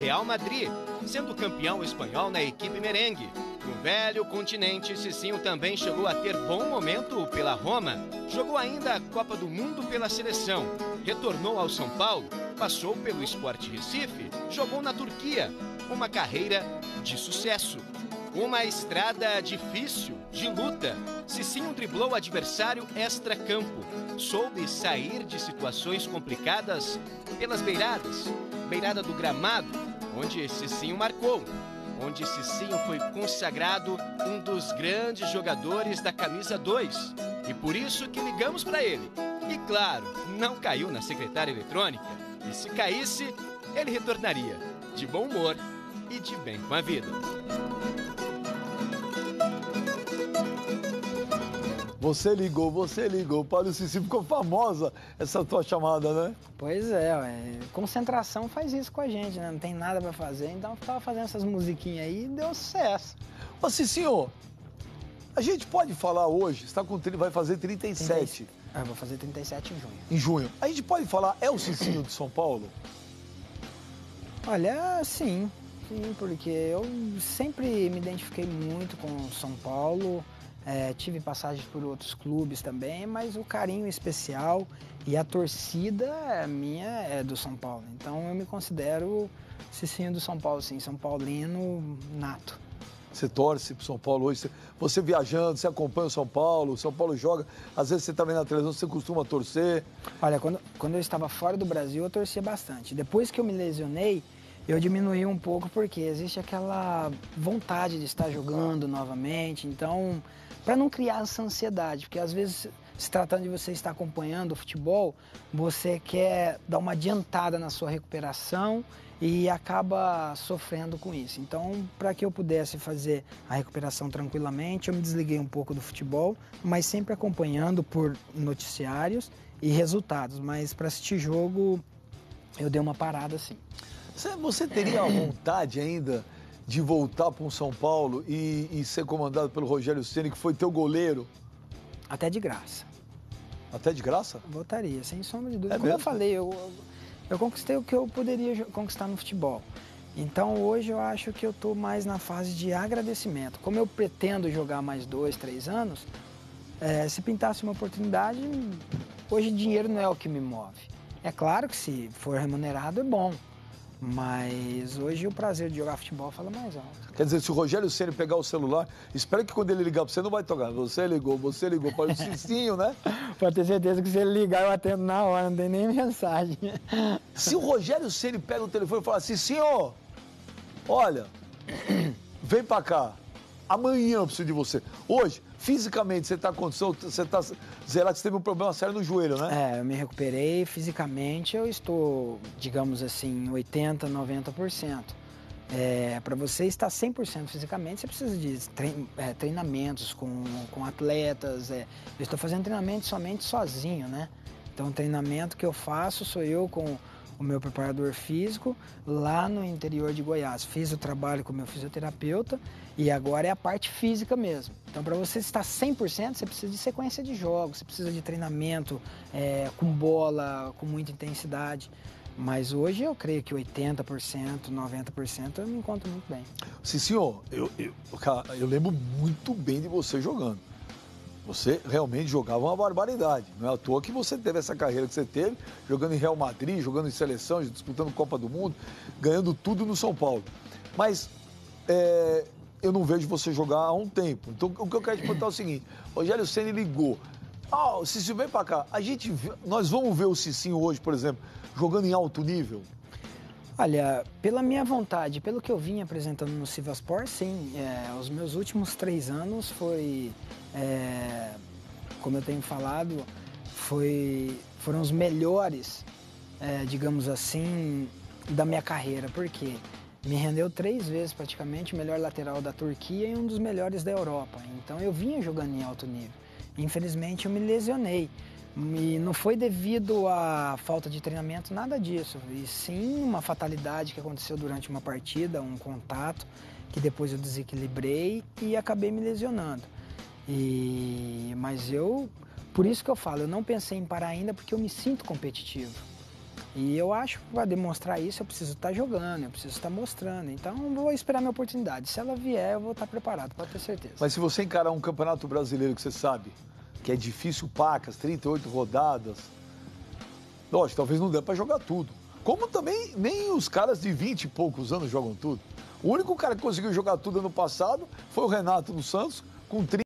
Real Madrid, sendo campeão espanhol na equipe merengue. No velho continente, Cicinho também chegou a ter bom momento pela Roma. Jogou ainda a Copa do Mundo pela seleção. Retornou ao São Paulo, passou pelo Sport Recife, jogou na Turquia. Uma carreira de sucesso. Uma estrada difícil, de luta. Cicinho driblou o adversário extra-campo. Soube sair de situações complicadas pelas beiradas. Beirada do gramado, onde Cicinho marcou. Onde Cicinho foi consagrado um dos grandes jogadores da camisa 2. E por isso que ligamos para ele. E claro, não caiu na secretária eletrônica. E se caísse, ele retornaria de bom humor e de bem com a vida. Você ligou, você ligou para o Cici. Ficou famosa essa tua chamada, né? Pois é, ué. concentração faz isso com a gente, né? Não tem nada para fazer, então eu tava fazendo essas musiquinhas aí e deu sucesso. Ô, Cicinho, a gente pode falar hoje, está com, vai fazer 37. 30, ah, vou fazer 37 em junho. Em junho. A gente pode falar, é o Cicinho de São Paulo? Olha, sim. Sim, porque eu sempre me identifiquei muito com São Paulo. É, tive passagens por outros clubes também, mas o carinho especial e a torcida minha é do São Paulo. Então eu me considero Cicinho do São Paulo, sim, São Paulino nato. Você torce para São Paulo hoje, você viajando, você acompanha o São Paulo, o São Paulo joga, às vezes você está vendo na televisão, você costuma torcer? Olha, quando, quando eu estava fora do Brasil, eu torcia bastante. Depois que eu me lesionei, eu diminuí um pouco porque existe aquela vontade de estar jogando novamente. Então, para não criar essa ansiedade, porque às vezes se tratando de você estar acompanhando o futebol, você quer dar uma adiantada na sua recuperação e acaba sofrendo com isso. Então, para que eu pudesse fazer a recuperação tranquilamente, eu me desliguei um pouco do futebol, mas sempre acompanhando por noticiários e resultados. Mas para assistir jogo, eu dei uma parada sim. Você teria vontade ainda de voltar para um São Paulo e, e, ser comandado pelo Rogério Ceni, que foi teu goleiro? Até de graça. Até de graça? Voltaria, sem sombra de dúvida. É Como mesmo? eu falei, eu, eu conquistei o que eu poderia conquistar no futebol. Então hoje eu acho que eu estou mais na fase de agradecimento. Como eu pretendo jogar mais dois, três anos, é, se pintasse uma oportunidade, hoje dinheiro não é o que me move. É claro que se for remunerado é bom, mas hoje o prazer de jogar futebol fala mais alto. Quer dizer, se o Rogério Ceni pegar o celular, espera que quando ele ligar para você não vai tocar. Você ligou, você ligou para o Cicinho, né? Pode ter certeza que se ele ligar eu atendo na hora, não tem nem mensagem. Se o Rogério Ceni pega o telefone e fala assim, senhor, olha, vem para cá. Amanhã eu preciso de você. Hoje, fisicamente, você está com condição, você está zerado, você teve um problema sério no joelho, né? É, eu me recuperei. Fisicamente, eu estou, digamos assim, 80%, 90%. É, para você estar 100% fisicamente, você precisa de é, treinamentos com, com atletas. É. Eu estou fazendo treinamento somente sozinho, né? Então, o treinamento que eu faço sou eu com o meu preparador físico lá no interior de Goiás. Fiz o trabalho com o meu fisioterapeuta e agora é a parte física mesmo. Então, para você estar 100%, você precisa de sequência de jogos, você precisa de treinamento é, com bola, com muita intensidade. Mas hoje eu creio que 80%, 90% eu me encontro muito bem. Sim, senhor, eu, eu, eu lembro muito bem de você jogando. Você realmente jogava uma barbaridade. Não é à toa que você teve essa carreira que você teve, jogando em Real Madrid, jogando em seleção, disputando Copa do Mundo, ganhando tudo no São Paulo. Mas é, eu não vejo você jogar há um tempo. Então o que eu quero te perguntar é o seguinte: Rogério Senna ligou. Ah, oh, Cicinho vem pra cá. A gente, nós vamos ver o Cicinho hoje, por exemplo, jogando em alto nível? Olha, pela minha vontade, pelo que eu vim apresentando no Civasport, sim. É, os meus últimos três anos foi é, como eu tenho falado, foi, foram os melhores, é, digamos assim, da minha carreira, porque me rendeu três vezes praticamente o melhor lateral da Turquia e um dos melhores da Europa. Então eu vinha jogando em alto nível. Infelizmente eu me lesionei. E não foi devido à falta de treinamento, nada disso. E sim uma fatalidade que aconteceu durante uma partida, um contato, que depois eu desequilibrei e acabei me lesionando. E, mas eu, por isso que eu falo, eu não pensei em parar ainda porque eu me sinto competitivo. E eu acho que para demonstrar isso eu preciso estar jogando, eu preciso estar mostrando. Então vou esperar minha oportunidade. Se ela vier, eu vou estar preparado, pode ter certeza. Mas se você encarar um campeonato brasileiro que você sabe que é difícil pacas, 38 rodadas, lógico, talvez não dê para jogar tudo. Como também nem os caras de 20 e poucos anos jogam tudo. O único cara que conseguiu jogar tudo ano passado foi o Renato do Santos, com 30.